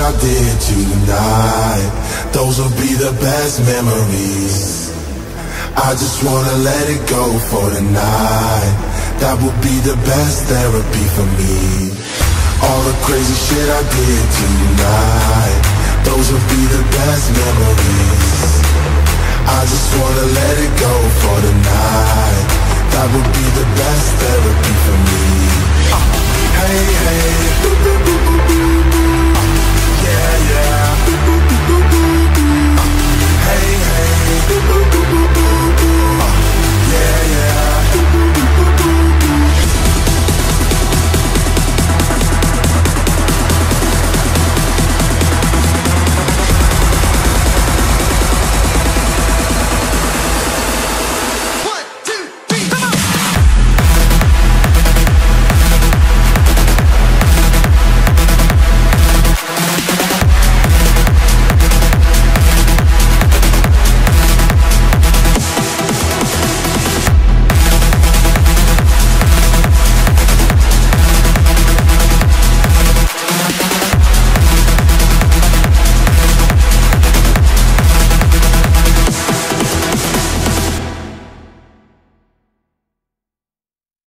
I did tonight. Those will be the best memories. I just wanna let it go for tonight That will be the best therapy for me. All the crazy shit I did tonight. Those will be the best memories.